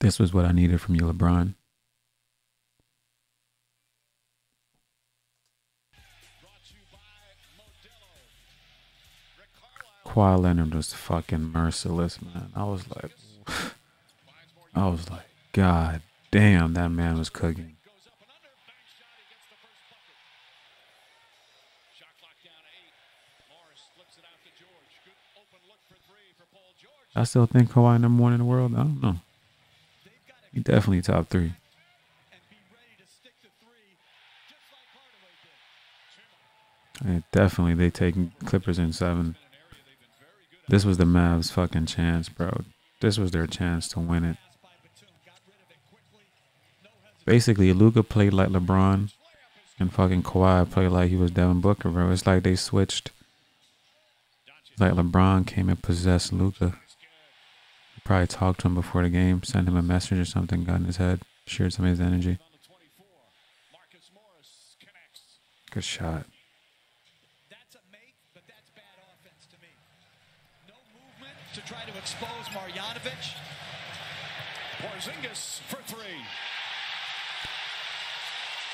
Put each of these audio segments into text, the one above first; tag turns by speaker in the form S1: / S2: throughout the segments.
S1: This was what I needed from you, LeBron. Kawhi Leonard was fucking merciless, man. I was like, I was like, God damn, that man was cooking. I still think Kawhi number one in the world. I don't know. He definitely top three. Yeah, definitely, they take Clippers in seven. This was the Mavs' fucking chance, bro. This was their chance to win it. Basically, Luka played like LeBron, and fucking Kawhi played like he was Devin Booker, bro. It's like they switched. Like LeBron came and possessed Luka. Probably talked to him before the game, sent him a message or something, got in his head, shared some of his energy. Good shot.
S2: to try to expose Marjanovic. Porzingis for three.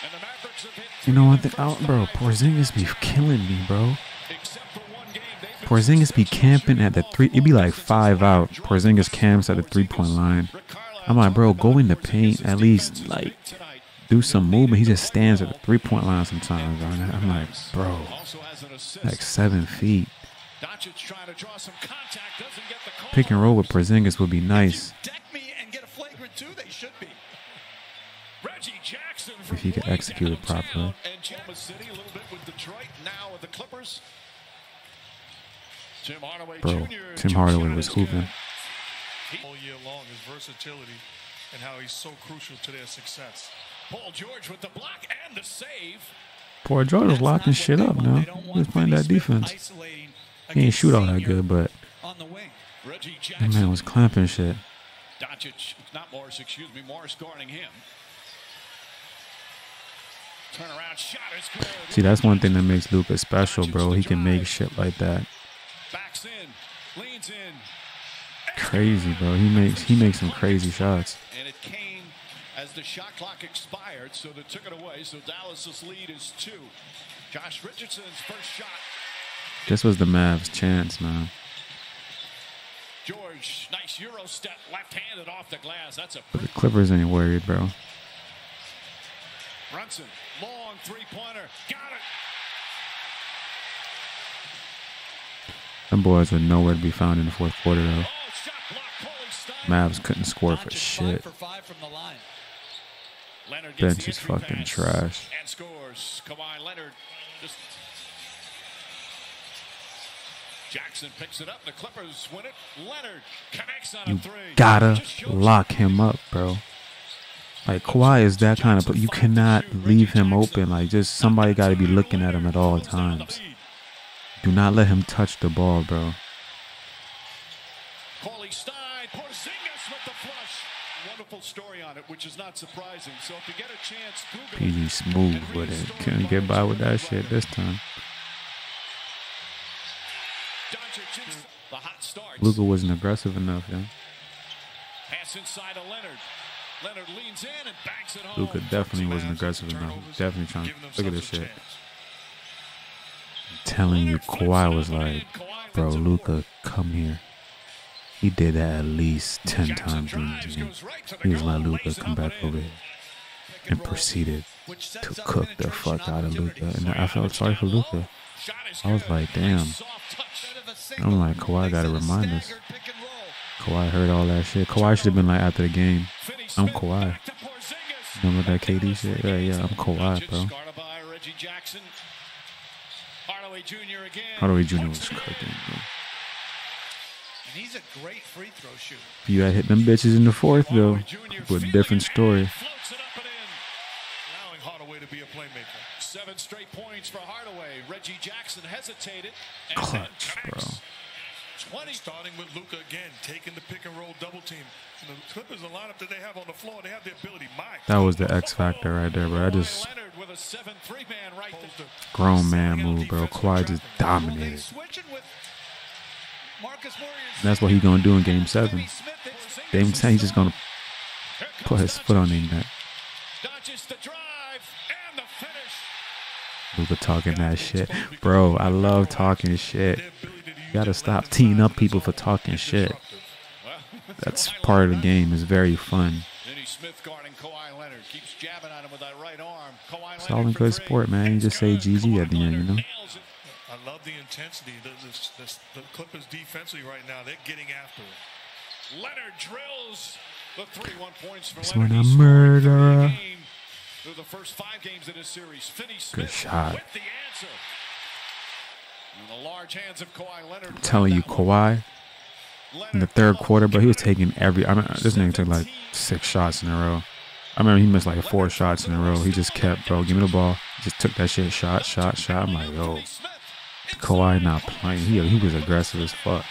S1: And the Mavericks have hit you know what, the, oh, bro? Porzingis be killing me, bro. Porzingis be camping at the three. It'd be like five out. Porzingis camps at the three point line. I'm like, bro, go in the paint at least, like, do some movement. He just stands at the three point line sometimes. Bro. I'm like, bro, like seven feet. Pick and roll with Porzingis would be nice. If he could execute it properly. Bro, Tim Hardaway was hooping.
S3: All year long, his versatility and how he's so crucial to their success.
S2: Paul George with the block and the save.
S1: Paul George was locking shit up now. He was playing that defense. He ain't shoot all that good, but that man was clamping shit.
S2: Doncic, not Morris, excuse me, Morris guarding him.
S1: Turnaround shot is good. See, that's one thing that makes Luka special, bro. He can make shit like that.
S2: Backs in, leans in.
S1: Crazy, bro. He makes he makes some crazy shots.
S2: And it came as the shot clock expired, so they took it away. So Dallas's lead is two. Josh Richardson's first shot
S1: this was the Mavs' chance, man.
S2: George, nice Euro step, left-handed off the glass. That's a But
S1: the Clippers ain't worried, bro.
S2: Brunson, long three-pointer, got it.
S1: Them boys were nowhere to be found in the fourth quarter, though. Mavs couldn't score for shit. Bench is fucking trash.
S2: And scores. Kawhi Leonard just Jackson picks it up. The Clippers win it. Leonard connects on
S1: you
S2: a three.
S1: gotta lock him up, bro. Like Kawhi is that kind of, but you cannot leave him open. Like just somebody got to be looking at him at all times. Do not let him touch the ball, bro.
S2: Stein, Porzingis with the flush. Wonderful story on it, which is not surprising. So if you get a chance, Google
S1: PG smooth with it. Couldn't get by with that shit this time. Luka wasn't aggressive enough, yeah.
S2: Pass inside to Leonard. Leonard leans in and banks it home.
S1: Luka definitely wasn't aggressive enough. Definitely trying. To look at this shit. I'm telling you, Kawhi was like, bro, Luka, come here. He did that at least 10 times. He was like, Luka, come back over here. And proceeded to cook the fuck out of Luka. And I felt sorry for Luka. I was like, damn. I'm like, Kawhi got to remind us. Kawhi heard all that shit. Kawhi should have been like after the game. I'm Kawhi. Remember that KD shit? Yeah, yeah, I'm Kawhi, bro. Hardaway Jr. was cooking, bro.
S2: He's a great free throw shooter.
S1: If you had hit them bitches in the fourth, though, with a different story.
S2: Seven straight points for Hardaway. Reggie Jackson hesitated.
S1: Clutch, bro.
S3: 20. Starting with Luka again, taking the pick and roll double team. And the Clippers, the lineup that they have on the floor, they have the ability. My
S1: that was the X factor right there, bro. I just grown man move, bro. Kawhi just dominated. That's what he's gonna do in Game Seven. Game Ten, he's just gonna put his foot on their neck.
S2: The drive and the finish.
S1: Luka talking that shit, bro. I love talking shit. Gotta stop teeing up people for talking shit. That's part of the game. It's very fun.
S2: Finney Smith guarding Kawhi Leonard. Keeps jabbing at him with that right arm. Kawhi
S1: It's all in good sport, man. You just say
S2: good.
S1: GG at the end, you know?
S3: I love the intensity. The, this, this, the Clippers defensively right now, they're getting after it.
S2: Leonard drills the three one points for
S1: That's
S2: Leonard.
S1: when I
S2: He a
S1: murder.
S2: game Through the first five games of this series, Finney Smith
S1: shot.
S2: with the answer. In the large hands of Kawhi Leonard.
S1: I'm telling you, Kawhi in the third quarter, but he was taking every. I mean, this nigga took like six shots in a row. I remember he missed like four shots in a row. He just kept, bro, give me the ball. Just took that shit, shot, shot, shot. I'm like, yo, Kawhi not playing. He he was aggressive as fuck.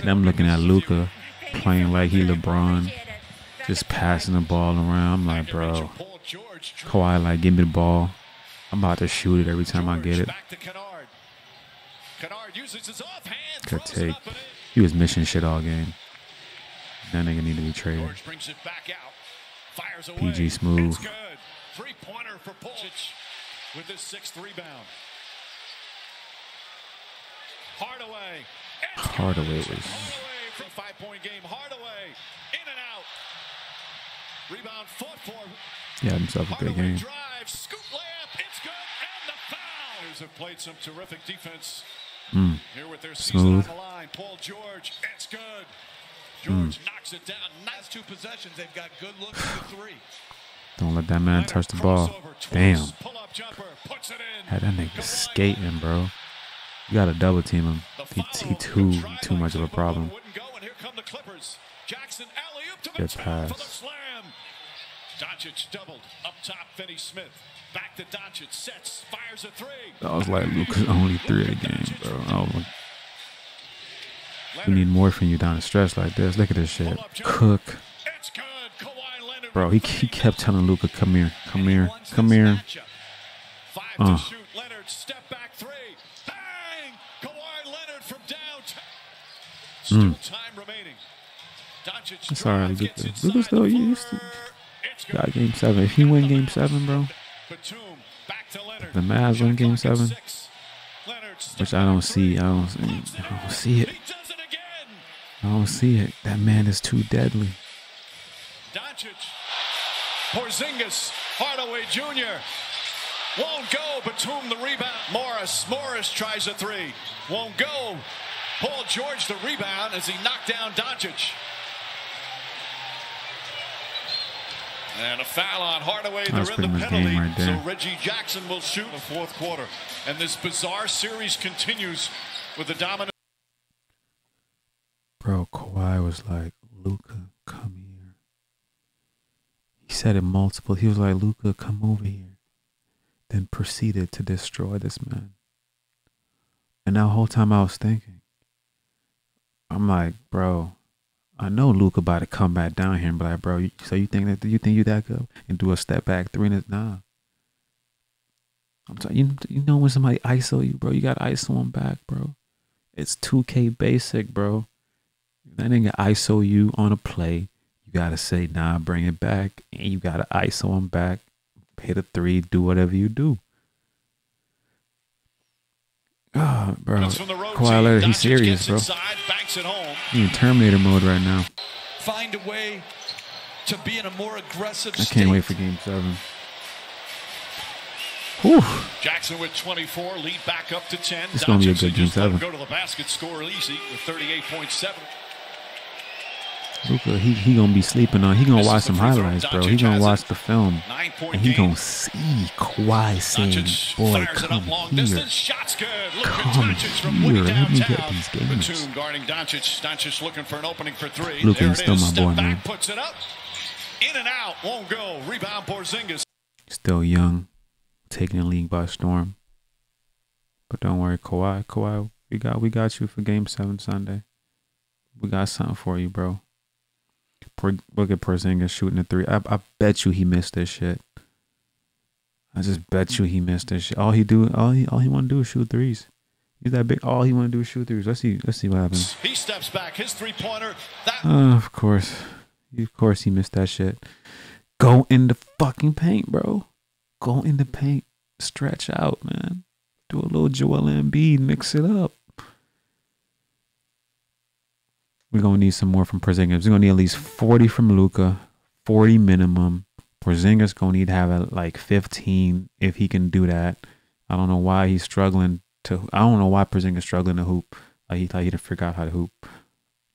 S1: And I'm looking at Luka playing like he LeBron, just passing the ball around. I'm like, bro, Kawhi like, give me the ball. I'm about to shoot it every time I get it.
S2: Back to Kennard. Kennard uses his offhand.
S1: Good take. He was missing shit all game. That nigga need to be traded.
S2: George brings it back out. Fires away.
S1: PG smooth.
S2: Three pointer for Pulisic with his sixth rebound. Hardaway.
S1: Hardaway was
S2: Hardaway five point game. Hardaway in and out. Rebound fought for.
S1: he had himself a good game.
S2: drives. Scoop layup. It's good. And the foul. Have played some terrific defense.
S1: Smooth.
S2: season on the line. Paul George. It's good. George hmm. knocks it down.
S4: Last two possessions, they've got good looks at the three.
S1: Don't let that man touch the ball. Damn.
S2: Pull-up jumper, puts it in.
S1: Had that nigga skating, bro. You gotta double team him. He, he too too much of a problem.
S2: it wouldn't go, and here come the Clippers. Jackson alley-oop to
S1: Good
S2: for the
S1: pass.
S2: slam. Doncic doubled up top. Finney Smith back to Doncic. Sets, fires a three.
S1: That was like Luka's only three of the game, bro. Oh, my- we need more from you down the stretch like this. Look at this shit. Cook,
S2: It's good. Kawhi Leonard.
S1: bro. He he kept telling Luka, "Come here, come here, come here." Uh.
S2: to shoot. Leonard step back three. Bang! Kawhi Leonard from downtown. Still
S1: Mm.
S2: time remaining. Doncic
S1: It's all right,
S2: drives, gets
S1: Luka.
S2: inside
S1: Luka still used to-. Got game seven. If he win game seven, bro,
S2: Batum back to Leonard.
S1: the Mavs win game seven,
S2: six. Leonard step
S1: which I don't see. I don't. see- I don't see it.
S2: He does it again.
S1: I don't see it. That man is too deadly.
S2: Doncic. Porzingis. Hardaway Jr. Won't go. Batum the rebound. Morris. Morris tries a three. Won't go. Paul George the rebound as he knocked down Doncic. And a foul on Hardaway.
S1: That's
S2: They're in the penalty.
S1: right.
S2: So Reggie Jackson will shoot in the fourth quarter. And this bizarre series continues with the dominant.
S1: Bro, Kawhi was like, Luka, come here. He said it multiple. He was like, Luka, come over here. Then proceeded to destroy this man. And that whole time I was thinking, I'm like, bro, I know Luka about to come back down here be like, bro, so you think that you think you that good and do a step back three and nah. I'm telling you, you know when somebody ISO you, bro, you got ISO him back, bro. It's 2K basic, bro. That nigga ISO you on a play. You gotta say, nah, bring it back. And you gotta ISO him back. Hit a three, do whatever you do. Ah, bro. Kawhi. Leonard, he's serious, bro.
S2: Inside, banks.
S1: He in Terminator mode right now.
S4: Find a way to be in a more aggressive
S1: I can't wait for game seven. Whew.
S2: Jackson with 24, lead back up to 10.
S1: It's gonna be a good game seven.
S2: Go to the basket, score easy with 38.7.
S1: Luka, he, he gonna be sleeping on. He gonna watch some highlights, bro. He gonna watch the film. And he gonna see Kawhi saying, boy, come here.
S2: Shots good. Look
S1: Come here. Let me get these games.
S2: Batum guarding Doncic. Doncic looking for an opening for three.
S1: Luka
S2: there
S1: is still my boy, man.
S2: puts it up. In and out. Won't go. Rebound Porzingis.
S1: Still young, taking the league by storm. But don't worry, Kawhi, Kawhi, we got we got you for game seven Sunday. We got something for you, bro. Look at Porzingis shooting a three. I, I bet you he missed this shit. I just bet you he missed this shit. All he do, all he all he want to do is shoot threes. He's that big. All he want to do is shoot threes. Let's see. Let's see what happens.
S2: He steps back. His three pointer. That
S1: Uh, of course, Of course he missed that shit. Go in the fucking paint, bro. Go in the paint. Stretch out, man. Do a little Joel Embiid. Mix it up. We're gonna need some more from Porzingis. We're gonna need at least 40 from Luka, 40 minimum. Porzingis gonna need to have a, like 15 if he can do that. I don't know why he's struggling to. I don't know why Porzingis struggling to hoop. Like he thought he forgot how to hoop.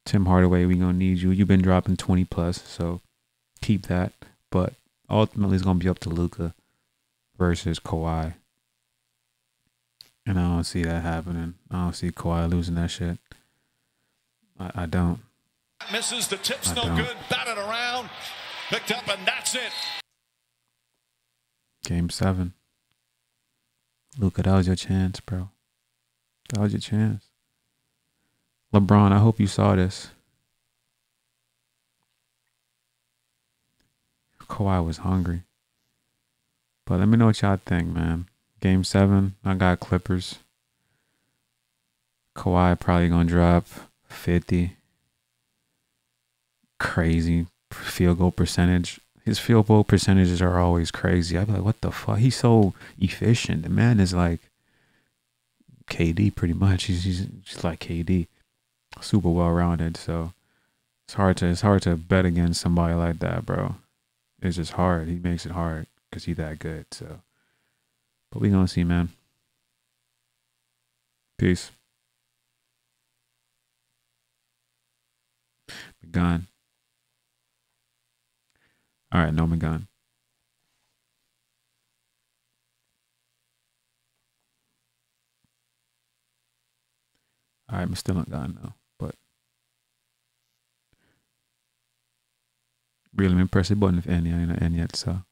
S1: Tim Hardaway, we gonna need you. You've been dropping 20 plus, so keep that. But ultimately, it's gonna be up to Luka versus Kawhi. And I don't see that happening. I don't see Kawhi losing that shit. I, I don't.
S2: Misses the tips,
S1: I
S2: no
S1: don't.
S2: good. Batted around, picked up, and that's it.
S1: Game seven. Luka, that was your chance, bro. That was your chance. LeBron, I hope you saw this. Kawhi was hungry. But let me know what y'all think, man. Game seven, I got Clippers. Kawhi probably gonna drop 50. Crazy field goal percentage. His field goal percentages are always crazy. I'd be like, what the fuck? He's so efficient. The man is like KD pretty much. He's, he's just like KD. Super well rounded. So it's hard to it's hard to bet against somebody like that, bro. It's just hard. He makes it hard because he's that good. So but we gonna see, man. Peace. McGon. All right, no McGon. All right, I'm still not gone though, but really impressive button if any, I ain't end yet, so